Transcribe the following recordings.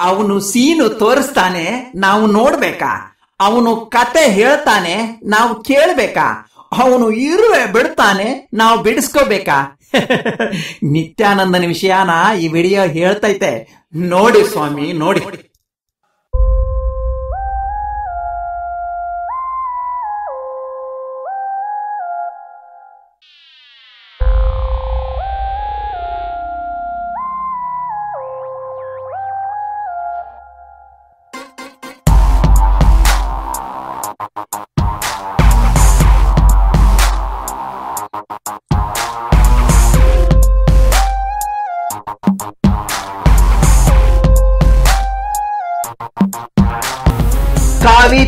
ಅವನು ಸೀನು ತೋರಿಸ್ತಾನೆ, ನಾವು ನೋಡ್ಬೇಕಾ? ಅವನು ಕತೆ ಹೇಳ್ತಾನೆ, ನಾವು ಕೇಳ್ಬೇಕಾ? ಅವನು ಇರುವೆ ಬಿಡ್ತಾನೆ, ನಾವು ಬಿಡಿಸ್ಕೋಬೇಕಾ? ನಿತ್ಯಾನಂದನ ವಿಷಯನ ಈ ವಿಡಿಯೋ ಹೇಳ್ತೈತೆ. ನೋಡಿ ಸ್ವಾಮಿ, ನೋಡಿ. ಕಾವಿ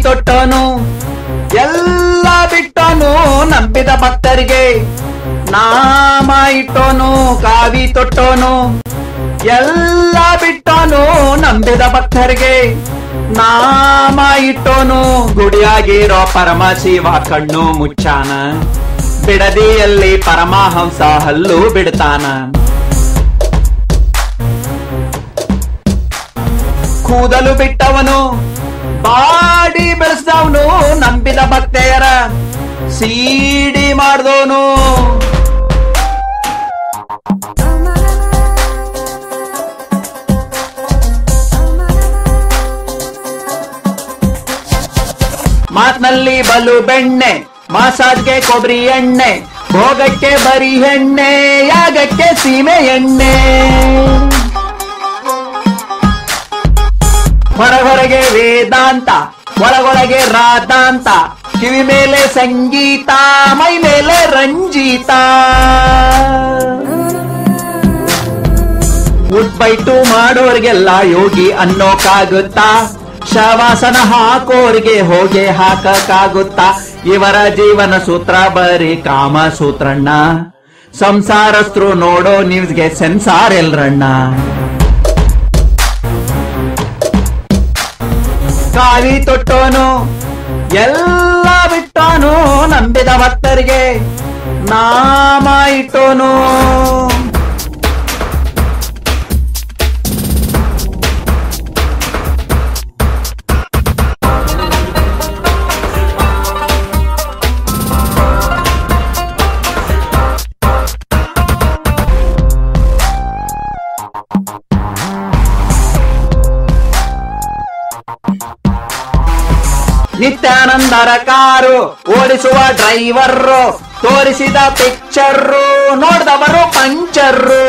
ತೊಟ್ಟನು ಎಲ್ಲ ಬಿಟ್ಟನು ನಂಬಿದ ಭಕ್ತರಿಗೆ. ನಾಮ ಇಟ್ಟೋನು ಕಾವಿ ತೊಟ್ಟನು ಎಲ್ಲ ಬಿಟ್ಟನು ನಂಬಿದ ಭಕ್ತರಿಗೆ. ನಾಮ ಇಟ್ಟೋನು ಗುಡಿಯಾಗಿರೋ ಪರಮ ಶಿವ ಕಣ್ಣು ಮುಚ್ಚಾನ. ಬಿಡದಿಯಲ್ಲಿ ಪರಮಹಂಸ ಹಲ್ಲು ಬಿಡ್ತಾನ. ಕೂದಲು ಬಿಟ್ಟವನು, ಬಾಡಿ ಬೆಳೆಸ್ದವನು ನಂಬಿದ ಭಕ್ತೆಯರ. ಸೀಡಿ ಮಾಡ್ದವನು. ಮಾತ್ನಲ್ಲಿ ಬಲು ಬೆಣ್ಣೆ, ಮಸಾಜ್ಗೆ ಕೊಬ್ಬರಿ ಎಣ್ಣೆ, ಭೋಗಕ್ಕೆ ಬರಿ ಎಣ್ಣೆ, ಯಾಗಕ್ಕೆ ಸೀಮೆ ಎಣ್ಣೆ. ಹೊರ ಹೊರಗೆ ವೇದಾಂತ ಒಳಗೊಳಗೆ ರಾಧಾಂತ, ಕಿವಿ ಮೇಲೆ ಸಂಗೀತ, ಮೈ ಮೇಲೆ ರಂಜಿತ. ಟು ಮಾಡೋರಿಗೆಲ್ಲ ಯೋಗಿ ಅನ್ನೋಕಾಗುತ್ತಾ? ಶವಾಸನ ಹಾಕೋರಿಗೆ ಹೋಗಿ ಹಾಕಕ್ಕಾಗುತ್ತ? ಇವರ ಜೀವನ ಸೂತ್ರ ಬರೀ ಕಾಮ ಸೂತ್ರಣ್ಣ ಸಂಸಾರಸ್ಥರು ನೋಡೋ ನ್ಯೂಸ್ಗೆ ಸೆನ್ಸಾರ್ ಎಲ್ರಣ್ಣ. ಕಾವಿ ತೊಟ್ಟೋನು, ಎಲ್ಲ ಬಿಟ್ಟೋನು, ನಂಬಿದ ಭಕ್ತರಿಗೆ ನಾಮ ಇಟ್ಟೋನು. ನಿತ್ಯಾನಂದರ ಕಾರು ಓಡಿಸುವ ಡ್ರೈವರು ತೋರಿಸಿದ ಪಿಕ್ಚರು ನೋಡಿದವರು ಪಂಚರು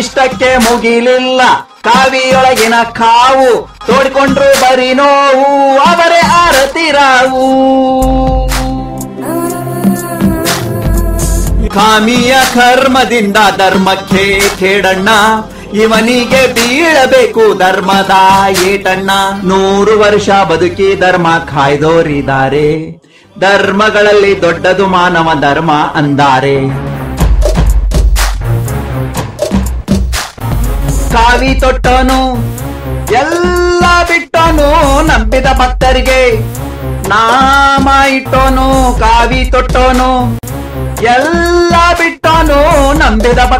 ಇಷ್ಟಕ್ಕೆ ಮುಗಿಲಿಲ್ಲ. ಕಾವಿಯೊಳಗಿನ ಕಾವು ತೋಡಿಕೊಂಡ್ರು ಬರೀ ನೋವು, ಅವರೇ ಆರತಿರಾವು ಕಾಮಿಯ ಕರ್ಮದಿಂದ ಧರ್ಮಕ್ಕೆ ಕೇಡಣ್ಣ. ಇವನಿಗೆ ಬೀಳಬೇಕು ಧರ್ಮದ ಏಟಣ್ಣ ನೂರು ವರ್ಷ ಬದುಕಿ ಧರ್ಮ ಕಾಯ್ದೋರಿದ್ದಾರೆ. ಧರ್ಮಗಳಲ್ಲಿ ದೊಡ್ಡದು ಮಾನವ ಧರ್ಮ ಅಂದಾರೆ. ಕಾವಿ ತೊಟ್ಟನು, ಎಲ್ಲ ಬಿಟ್ಟನು ನಂಬಿದ ಭಕ್ತರಿಗೆ. ನಾಮ ಇಟ್ಟೋನು, ಕಾವಿ ತೊಟ್ಟೋನು. ಯಲ್ಲ ಬಿಟ್ಟನು ನೋ ನಂದಿದ ನಾಮ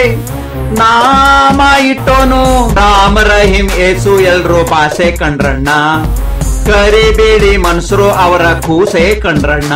ಇಟ್ಟೋನು. ಮಾಯಿಟೋನು ರಾಮರಹೀಂ ಯೇಸು ಎಲ್ಲರೂ ಭಾಷೆ ಕಂಡ್ರಣ್ಣ. ಕರೆ ಬಿಡಿ ಮನಸುರು ಅವರ ಕೂಸೇ ಕಂಡ್ರಣ್ಣ.